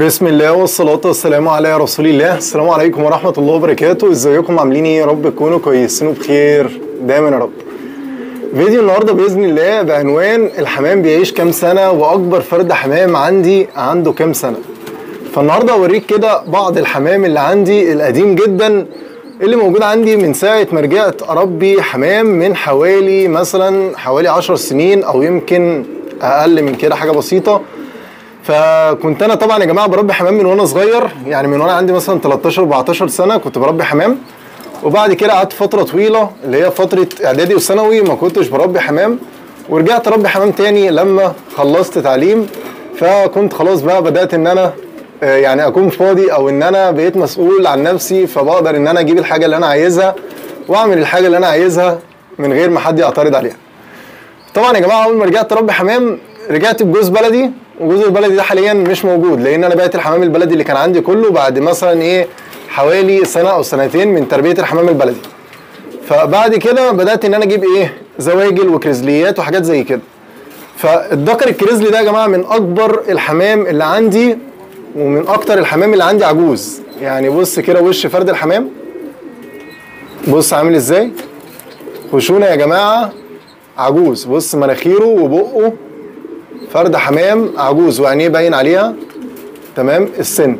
بسم الله والصلاة والسلام على رسول الله. السلام عليكم ورحمة الله وبركاته. ازيكم عاملين إيه يا رب؟ تكونوا كويسين وبخير دايما يا رب. فيديو النهاردة بإذن الله بعنوان الحمام بيعيش كام سنة؟ وأكبر فرد حمام عندي عنده كام سنة؟ فالنهاردة أوريك كده بعض الحمام اللي عندي القديم جدا اللي موجود عندي من ساعة ما رجعت أربي حمام من حوالي مثلا حوالي عشر سنين أو يمكن أقل من كده حاجة بسيطة. فكنت أنا طبعا يا جماعة بربي حمام من وأنا صغير يعني من وأنا عندي مثلا 13 14 سنة كنت بربي حمام. وبعد كده قعدت فترة طويلة اللي هي فترة إعدادي وثانوي ما كنتش بربي حمام. ورجعت أربي حمام تاني لما خلصت تعليم. فكنت خلاص بقى بدأت إن أنا آه، يعني أكون فاضي أو إن أنا بقيت مسؤول عن نفسي فبقدر إن أنا أجيب الحاجة اللي أنا عايزها وأعمل الحاجة اللي أنا عايزها من غير ما حد يعترض عليها. طبعا يا جماعة أول ما رجعت أربي حمام رجعت بجوز بلدي. وجوز البلدي ده حاليا مش موجود لأن أنا بعت الحمام البلدي اللي كان عندي كله بعد مثلا إيه حوالي سنة أو سنتين من تربية الحمام البلدي. فبعد كده بدأت إن أنا أجيب إيه زواجل وكريزليات وحاجات زي كده. فالذكر الكريزلي ده يا جماعة من أكبر الحمام اللي عندي ومن أكتر الحمام اللي عندي عجوز. يعني بص كده وش فرد الحمام. بص عامل إزاي؟ خشونه يا جماعة عجوز. بص مناخيره وبقه فرد حمام عجوز وعينيه باين عليها. تمام؟ السن.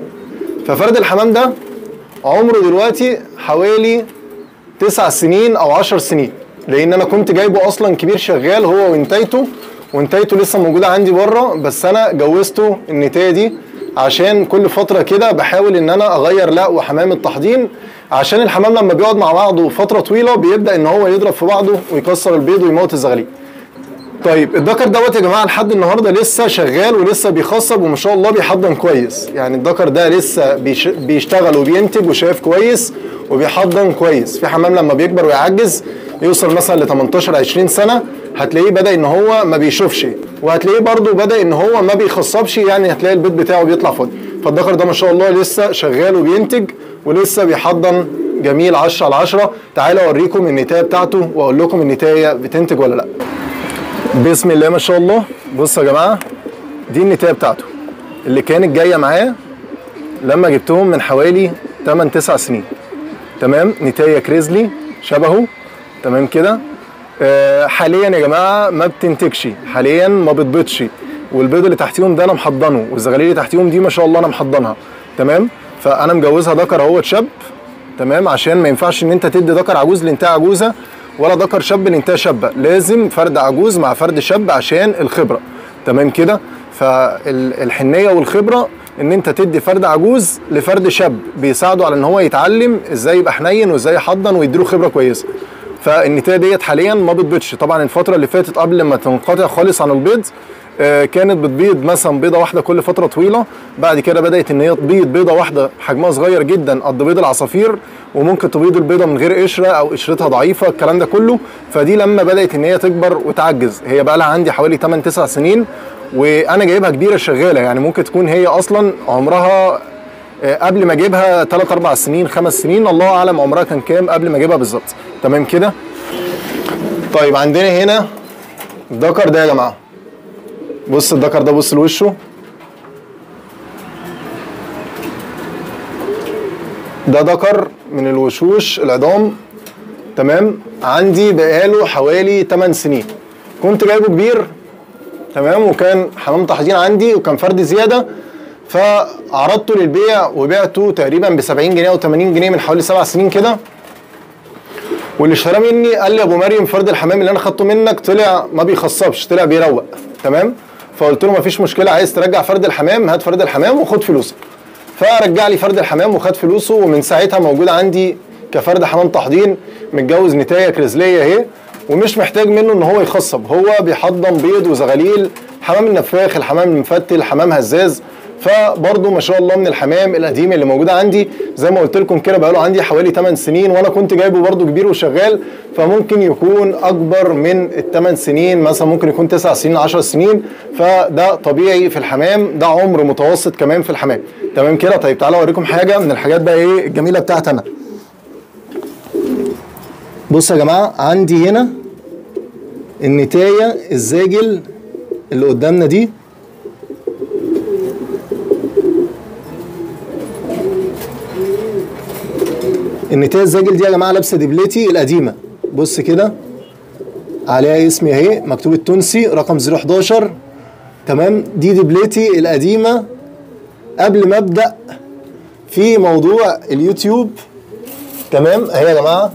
ففرد الحمام ده عمره دلوقتي حوالي تسع سنين أو عشر سنين لأن أنا كنت جايبه أصلا كبير شغال هو وإنتايته وإنتايته لسه موجودة عندي بره بس أنا جوزته النتاية دي عشان كل فترة كده بحاول إن أنا أغير لا وحمام التحضين عشان الحمام لما بيقعد مع بعضه فترة طويلة بيبدأ إن هو يضرب في بعضه ويكسر البيض ويموت الزغاليل طيب الذكر دوت يا جماعة لحد النهارده لسه شغال ولسه بيخصب وما شاء الله بيحضن كويس. يعني الذكر ده لسه بيش بيشتغل وبينتج وشايف كويس وبيحضن كويس. في حمام لما بيكبر ويعجز يوصل مثلا ل 18 20 سنة هتلاقيه بدأ إن هو ما بيشوفش. وهتلاقيه برده بدأ إن هو ما بيخصبش يعني هتلاقي البيض بتاعه بيطلع فاضي. فالذكر ده ما شاء الله لسه شغال وبينتج ولسه بيحضن جميل 10 على 10 تعالوا أوريكم النتاية بتاعته وأقول لكم النتاية بتنتج ولا لأ. بسم الله ما شاء الله. بصوا يا جماعة دي النتاية بتاعته. اللي كانت جاية معاه لما جبتهم من حوالي 8 9 سنين. تمام؟ نتاية كريزلي شبهه. تمام كده؟ آه حاليا يا جماعة ما بتنتجش. حاليا ما بتبيضش. والبيض اللي تحتيهم ده أنا محضنه. والزغاليل اللي تحتيهم دي ما شاء الله أنا محضنها. تمام؟ فأنا مجوزها ذكر أهوت شاب. تمام؟ عشان ما ينفعش إن أنت تدي ذكر عجوز لانتهى عجوزة. ولا ذكر شاب لانتهى شابه لازم فرد عجوز مع فرد شاب عشان الخبرة. تمام كده؟ فالحنية والخبرة إن أنت تدي فرد عجوز لفرد شاب بيساعده على إن هو يتعلم إزاي يبقى حنين وإزاي يحضن ويديله خبرة كويسة. فالنتايه ديت حاليا ما بتبيضش. طبعا الفترة اللي فاتت قبل ما تنقطع خالص عن البيض كانت بتبيض مثلا بيضة واحدة كل فترة طويلة. بعد كده بدأت إن هي تبيض بيضة واحدة حجمها صغير جدا قد بيض العصافير وممكن تبيض البيضة من غير قشرة أو قشرتها ضعيفة الكلام ده كله. فدي لما بدأت إن هي تكبر وتعجز. هي بقى لها عندي حوالي 8 9 سنين وأنا جايبها كبيرة شغالة. يعني ممكن تكون هي أصلا عمرها آه، قبل ما أجيبها 3 4 سنين 5 سنين. الله أعلم عمرها كان كام قبل ما أجيبها بالظبط. تمام كده؟ طيب عندنا هنا الذكر ده يا جماعة. بص الذكر ده بص لوشه. ده ذكر من الوشوش العظام. تمام؟ عندي بقاله حوالي 8 سنين. كنت جايبه كبير. تمام؟ وكان حمام تحضير عندي وكان فرد زيادة. فعرضته للبيع وبعته تقريبا ب 70 جنيه أو 80 جنيه من حوالي سبع سنين كده. واللي اشتراه مني قال لي أبو مريم فرد الحمام اللي أنا خدته منك طلع ما بيخصبش طلع بيروق. تمام؟ فقلت له مفيش مشكلة عايز ترجع فرد الحمام هات فرد الحمام وخد فلوسك. فرجع لي فرد الحمام وخد فلوسه ومن ساعتها موجود عندي كفرد حمام تحضين متجوز نتايه كريزلية اهي ومش محتاج منه إن هو يخصب. هو بيحضن بيض وزغاليل حمام النفاخ الحمام المفتل الحمام هزاز فبرضه ما شاء الله من الحمام القديم اللي موجود عندي. زي ما قلت لكم كده بقاله عندي حوالي 8 سنين وأنا كنت جايبه برضه كبير وشغال فممكن يكون أكبر من الثمان سنين مثلا ممكن يكون 9 سنين 10 سنين. فده طبيعي في الحمام ده عمر متوسط كمان في الحمام. تمام كده؟ طيب تعالوا أوريكم حاجة من الحاجات بقى إيه الجميلة بتاعتي أنا. بصوا يا جماعة عندي هنا النتاية الزاجل اللي قدامنا دي. النتايه الزاجل دي يا جماعة لابسة دبلتي القديمة. بص كده. عليها اسمي اهي مكتوب التونسي رقم 011 تمام؟ دي دبلتي القديمة. قبل ما أبدأ في موضوع اليوتيوب. تمام؟ اهي يا جماعة.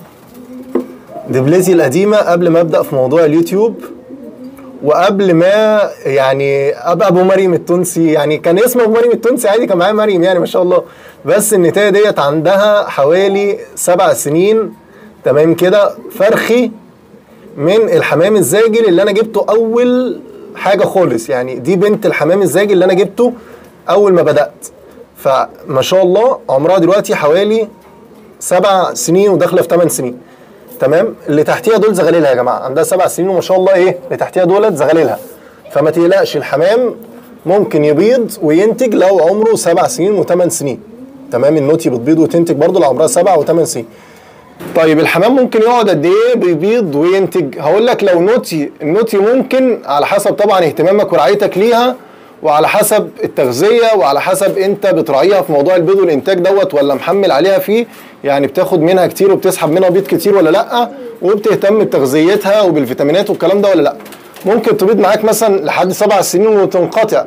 دبلتي القديمة قبل ما أبدأ في موضوع اليوتيوب. وقبل ما يعني أبقى أبو مريم التونسي يعني كان اسمه أبو مريم التونسي عادي كان معايا مريم يعني ما شاء الله. بس النتاية ديت عندها حوالي سبع سنين تمام كده؟ فرخي من الحمام الزاجل اللي أنا جبته أول حاجة خالص. يعني دي بنت الحمام الزاجل اللي أنا جبته أول ما بدأت. فما شاء الله عمرها دلوقتي حوالي سبع سنين وداخلة في ثمان سنين. تمام؟ اللي تحتيها دول زغاليلها يا جماعة. عندها سبع سنين وما شاء الله إيه اللي تحتيها دولت زغاليلها فما تقلقش الحمام ممكن يبيض وينتج لو عمره سبع سنين وثمان سنين. تمام؟ النوتي بتبيض وتنتج برضه لو عمرها سبع وثمان سنين. طيب الحمام ممكن يقعد قد إيه؟ بيبيض وينتج. هقول لك لو نوتي النوتي ممكن على حسب طبعا اهتمامك ورعايتك ليها وعلى حسب التغذية وعلى حسب انت بتراعيها في موضوع البيض والإنتاج دوت ولا محمل عليها فيه يعني بتاخد منها كتير وبتسحب منها بيض كتير ولا لأ وبتهتم بتغذيتها وبالفيتامينات والكلام ده ولا لأ. ممكن تبيض معاك مثلا لحد سبع سنين وتنقطع.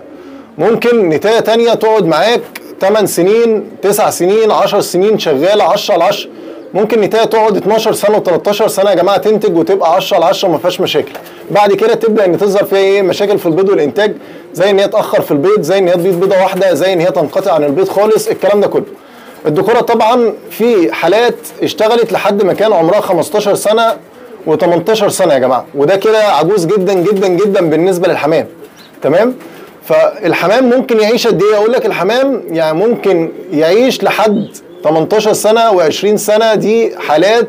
ممكن نتاية تانية تقعد معاك 8 سنين 9 سنين 10 سنين شغالة 10 على 10 ممكن نتاية تقعد 12 سنة و13 سنة يا جماعة تنتج وتبقى 10 على 10 ما فيهاش مشاكل. بعد كده تبدأ إن تظهر فيها إيه؟ مشاكل في البيض والإنتاج. زي إن هي تأخر في البيض زي إن هي تبيض بيضة واحدة زي إن هي تنقطع عن البيض خالص الكلام ده كله. الذكوره طبعا في حالات اشتغلت لحد ما كان عمرها 15 سنة و18 سنة يا جماعة. وده كده عجوز جدا جدا جدا بالنسبة للحمام. تمام؟ فالحمام ممكن يعيش قد إيه؟ أقول لك الحمام يعني ممكن يعيش لحد 18 سنة و20 سنة. دي حالات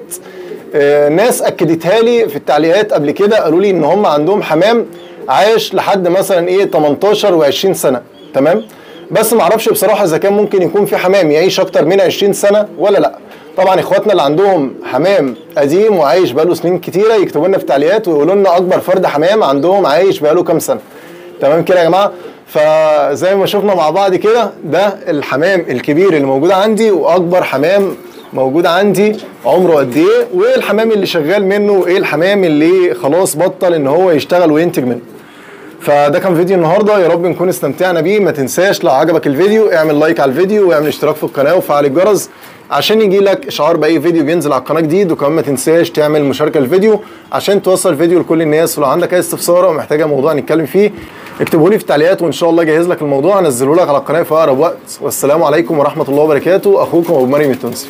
آه، ناس أكدتها لي في التعليقات قبل كده قالوا لي إن هم عندهم حمام عايش لحد مثلا إيه 18 و20 سنة تمام؟ بس ما أعرفش بصراحة إذا كان ممكن يكون في حمام يعيش أكتر من 20 سنة ولا لأ. طبعا إخواتنا اللي عندهم حمام قديم وعايش بقاله سنين كتيرة يكتبوا لنا في التعليقات ويقولوا لنا أكبر فرد حمام عندهم عايش بقاله كام سنة. تمام كده يا جماعة؟ فزي ما شفنا مع بعض كده ده الحمام الكبير اللي موجود عندي وأكبر حمام موجود عندي عمره قد إيه وإيه الحمام اللي شغال منه؟ وإيه الحمام اللي خلاص بطل إن هو يشتغل وينتج منه؟ فده كان فيديو النهارده يا رب نكون استمتعنا بيه. ما تنساش لو عجبك الفيديو اعمل لايك على الفيديو واعمل اشتراك في القناة وفعل الجرس عشان يجي لك اشعار بأي فيديو بينزل على القناة جديد. وكمان ما تنساش تعمل مشاركة الفيديو عشان توصل الفيديو لكل الناس. ولو عندك أي استفسار أو محتاجة موضوع نتكلم فيه اكتبه لي في التعليقات وإن شاء الله اجهز لك الموضوع. أنزله لك على القناة في أقرب وقت. والسلام عليكم ورحمة الله وبركاته. أخوكم أبو مريم التونسي.